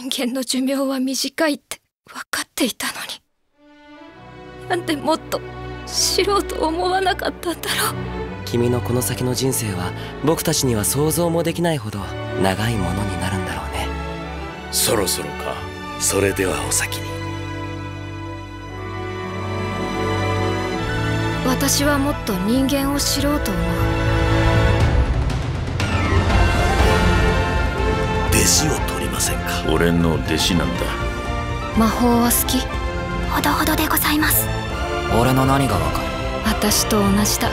人間の寿命は短いって分かっていたのに。なんでもっと知ろうと思わなかったんだろう。君のこの先の人生は僕たちには想像もできないほど長いものになるんだろうね。そろそろか。それではお先に。私はもっと人間を知ろうと思う。弟子を俺の弟子なんだ。魔法は好き。ほどほどでございます。俺の何がわかる？私と同じだ。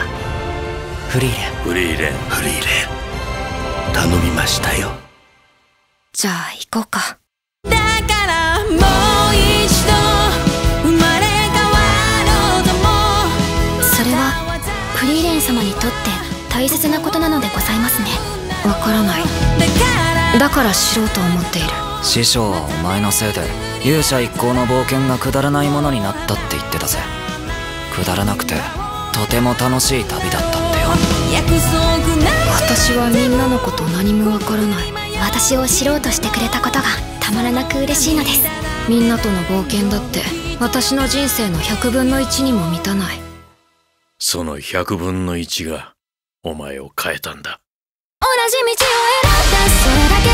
フリーレン。フリーレン。フリーレン。頼みましたよ。じゃあ行こうか。だからもう一度生まれ変わろうとも。それはフリーレン様にとって大切なことなのでございますね。わからない。だからだから知ろうと思っている師匠はお前のせいで勇者一行の冒険がくだらないものになったって言ってたぜ。くだらなくてとても楽しい旅だったってよ。私はみんなのこと何もわからない。私を知ろうとしてくれたことがたまらなく嬉しいのです。みんなとの冒険だって私の人生の100分の1にも満たない。その100分の1がお前を変えたんだ。同じ道を選んだ。それだけ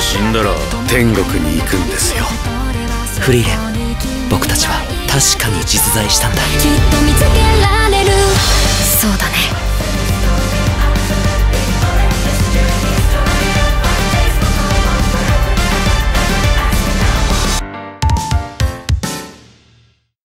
死んだら天国に行くんですよ。フリーレン僕たちは確かに実在したんだ。きっと見つけられる。そうだね